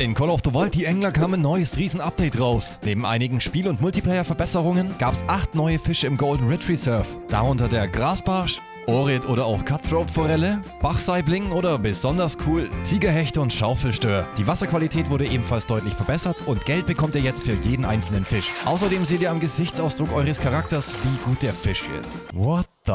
In Call of the Wild Die Engler kam ein neues Riesen-Update raus. Neben einigen Spiel- und Multiplayer-Verbesserungen gab es acht neue Fische im Golden Red Reserve. Darunter der Grasbarsch, Orit oder auch Cutthroat-Forelle, Bachsaibling oder besonders cool Tigerhechte und Schaufelstör. Die Wasserqualität wurde ebenfalls deutlich verbessert und Geld bekommt ihr jetzt für jeden einzelnen Fisch. Außerdem seht ihr am Gesichtsausdruck eures Charakters, wie gut der Fisch ist. What the